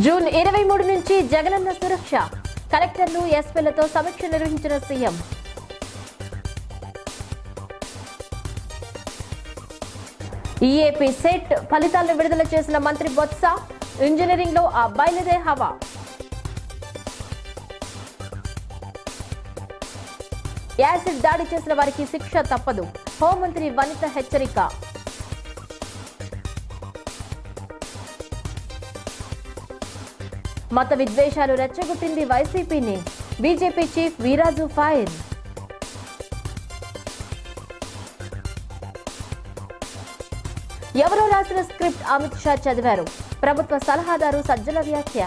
June ఇరవై మూడు నుంచి జగనన్న సురక్ష. కలెక్టర్లు ఎస్పీలతో సమీక్ష నిర్వహించిన సీఎం. ఈఏపీ సెట్ ఫలితాలను విడుదల చేసిన మంత్రి బొత్స ఇంజనీరింగ్లో అబ్బాయిలదే హవా. యాసిడ్ దాడి చేసిన వారికి శిక్ష తప్పదు హోంమంత్రి వనిత హెచ్చరిక. మత విద్వేషాలు రెచ్చగొట్టింది వైసీపీని. బీజేపీ చీఫ్ వీరాజు ఫైర్ ఎవరో రాసిన స్క్రిప్ట్ అమిత్ షా చదివారు. ప్రభుత్వ సలహాదారు సజ్జల వ్యాఖ్య.